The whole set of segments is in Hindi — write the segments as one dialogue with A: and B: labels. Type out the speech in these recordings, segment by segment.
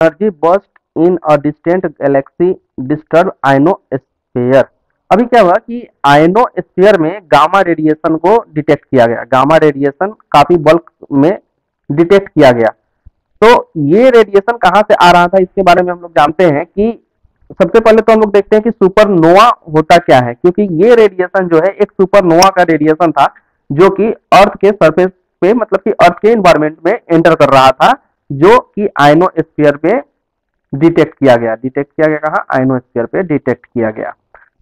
A: Energy burst in a distant galaxy disturb ionosphere अभी क्या हुआ कि आयनोस्फीयर में गामा रेडिएशन को डिटेक्ट किया गया। गामा रेडिएशन काफ़ी बल्क में डिटेक्ट किया गया। तो ये रेडिएशन कहाँ से आ रहा था, इसके बारे में हम लोग जानते हैं कि सबसे पहले तो हम लोग देखते हैं कि सुपरनोवा होता क्या है, क्योंकि ये रेडिएशन जो है, एक सुपरनोवा का रेडिएशन था, जो कि अर्थ के सरफेस पे मतलब कि अर्थ के इन्वायरमेंट में एंटर कर रहा था। जो कि आयनोस्फीयर पे डिटेक्ट किया गया डिटेक्ट किया गया कहा आयनोस्फीयर पे डिटेक्ट किया गया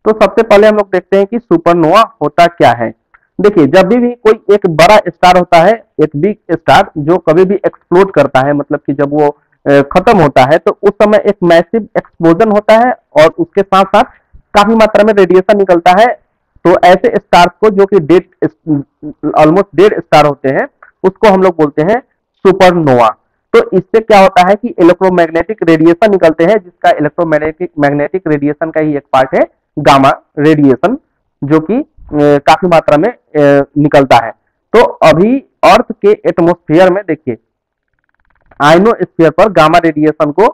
A: तो सबसे पहले हम लोग देखते हैं कि सुपरनोवा होता क्या है देखिए जब भी, भी कोई एक बड़ा स्टार होता है एक बिग स्टार जो कभी भी एक्सप्लोड करता है मतलब कि जब वो खत्म होता है तो उस समय एक मैसिव एक्सप्लोजन होता है और उसके साथ साथ काफ़ी मात्रा में रेडिएशन निकलता है तो ऐसे स्टार को जो कि डेड ऑलमोस्ट डेड स्टार होते हैं उसको हम लोग बोलते हैं सुपरनोवा तो इससे क्या होता है कि इलेक्ट्रोमैग्नेटिक रेडिएशन निकलते हैं, जिसका इलेक्ट्रोमैग्नेटिक मैग्नेटिक रेडिएशन का ही एक पार्ट है गामा रेडिएशन जो कि काफ़ी मात्रा में निकलता है। तो अभी अर्थ के एटमोस्फियर में देखिए आइनोस्फीयर पर गामा रेडिएशन को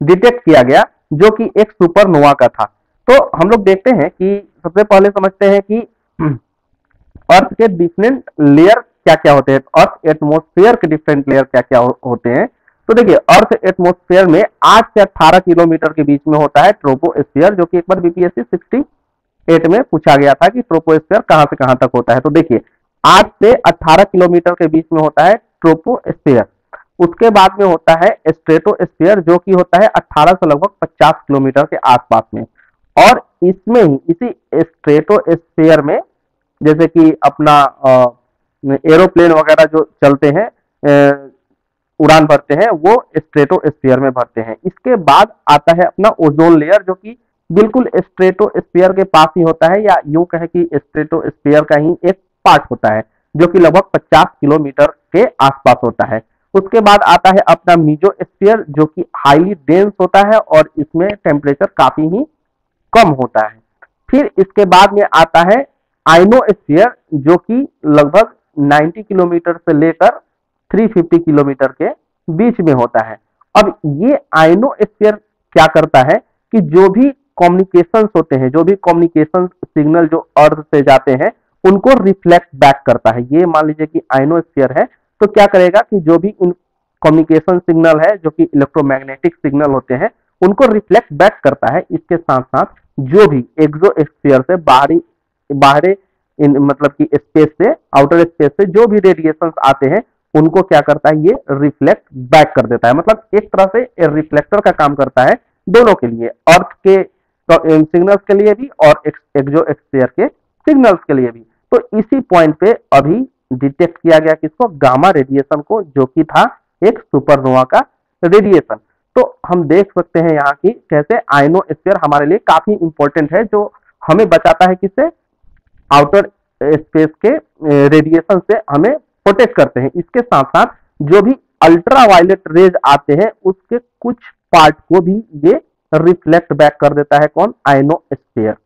A: डिटेक्ट किया गया, जो कि एक सुपरनोवा का था। तो हम लोग देखते हैं कि, सबसे पहले समझते हैं कि अर्थ के डिफरेंट लेयर क्या क्या होते हैं? अर्थ एटमोस्फेयर के डिफरेंट लेयर क्या क्या होते हैं? तो देखिए अर्थ एटमोस्फेयर में 8 से 18 किलोमीटर के बीच में होता है ट्रोपोस्फेयर जो कि एक बार बीपीएससी 68 में पूछा गया था कि ट्रोपोस्फेयर कहाँ से कहाँ तक होता है। तो देखिए 8 से 18 किलोमीटर के बीच में होता है ट्रोपोस्फेयर उसके बाद में होता है स्ट्रेटोस्फेयर जो कि होता है 18 से लगभग 50 किलोमीटर के आसपास में। और इसमें ही, इसी स्ट्रेटोस्फेयर में, जैसे कि अपना एरोप्लेन वगैरह जो चलते हैं उड़ान भरते हैं, वो स्ट्रेटोस्फीयर में भरते हैं। इसके बाद आता है अपना ओजोन लेयर, जो कि बिल्कुल स्ट्रेटोस्फीयर के पास ही होता है, या यूँ कहे कि स्ट्रेटोस्फीयर का ही एक पार्ट होता है, जो कि लगभग 50 किलोमीटर के आसपास होता है। उसके बाद आता है अपना मीजोस्फीयर, जो कि हाईली डेंस होता है और इसमें टेम्परेचर काफ़ी ही कम होता है। फिर इसके बाद में आता है आइनोस्फीयर, जो कि लगभग 90 किलोमीटर से लेकर 350 किलोमीटर के बीच में होता है। अब ये आइनोस्फीयर क्या करता है कि जो भी कम्युनिकेशन होते हैं, जो भी कम्युनिकेशन सिग्नल जो अर्थ से जाते हैं, उनको रिफ्लेक्ट बैक करता है। ये मान लीजिए कि आइनोस्फीयर है तो क्या करेगा कि जो भी इन कम्युनिकेशन सिग्नल है, जो कि इलेक्ट्रोमैग्नेटिक सिग्नल होते हैं, उनको रिफ्लेक्ट बैक करता है। इसके साथ साथ जो भी एक्सोस्फीयर से बाहरी बाहरी इन मतलब कि स्पेस से आउटर स्पेस से जो भी रेडिएशन आते हैं, उनको क्या करता है, ये रिफ्लेक्ट बैक कर देता है। मतलब एक तरह से रिफ्लेक्टर का काम करता है दोनों के लिए अर्थ के सिग्नल्स के लिए भी और एक्सो एक्सपेयर के सिग्नल्स के लिए भी। तो इसी पॉइंट पे अभी डिटेक्ट किया गया किसको? गामा रेडिएशन को, जो कि था एक सुपरनोवा का रेडिएशन तो हम देख सकते हैं यहाँ की कैसे आइनोस्फीयर हमारे लिए काफ़ी इंपॉर्टेंट है, जो हमें बचाता है किससे? आउटर स्पेस के रेडिएशन से हमें प्रोटेक्ट करते हैं। इसके साथ साथ जो भी अल्ट्रा वायलेट रेज आते हैं, उसके कुछ पार्ट को भी ये रिफ्लेक्ट बैक कर देता है कौन? आइनोस्फीयर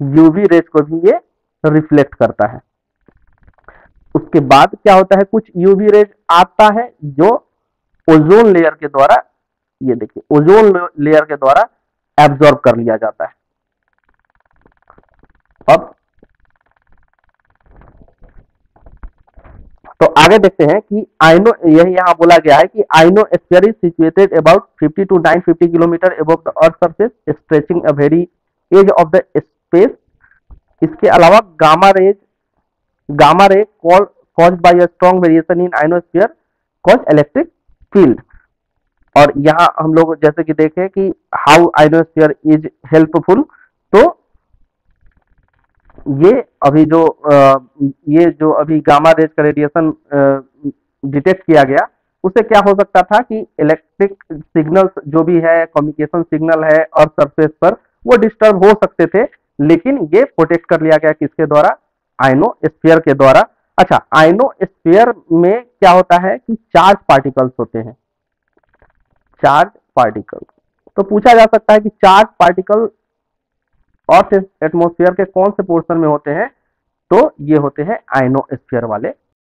A: यूवी रेज को भी ये रिफ्लेक्ट करता है। उसके बाद क्या होता है? कुछ यूवी रेज आता है जो ओजोन लेयर के द्वारा, ये देखिए ओजोन लेयर के द्वारा एब्जॉर्ब कर लिया जाता है। अब तो आगे देखते हैं कि आइनो, यही यहाँ बोला गया है कि ionosphere is situated about 50 to 950 kilometre above the earth surface stretching a very edge of the space इसके अलावा gamma rays gamma ray call cause by a strong variation in ionosphere cause electric field और यहाँ हम लोग जैसे कि देखें कि हाउ आइनोस्फीयर इज़ हेल्पफुल ये अभी जो आ, ये जो अभी गामा रेज का रेडिएशन डिटेक्ट किया गया उससे क्या हो सकता था कि इलेक्ट्रिक सिग्नल्स जो भी है कम्युनिकेशन सिग्नल है और सरफेस पर वो डिस्टर्ब हो सकते थे लेकिन ये प्रोटेक्ट कर लिया गया किसके द्वारा? आइनो स्पेयर के द्वारा। अच्छा आइनो स्पेयर में क्या होता है कि चार्ज पार्टिकल्स होते हैं। चार्ज पार्टिकल तो पूछा जा सकता है कि चार्ज पार्टिकल अर्थ एटमोस्फेयर के कौन से पोर्शन में होते हैं? तो ये होते हैं आइनोस्फियर वाले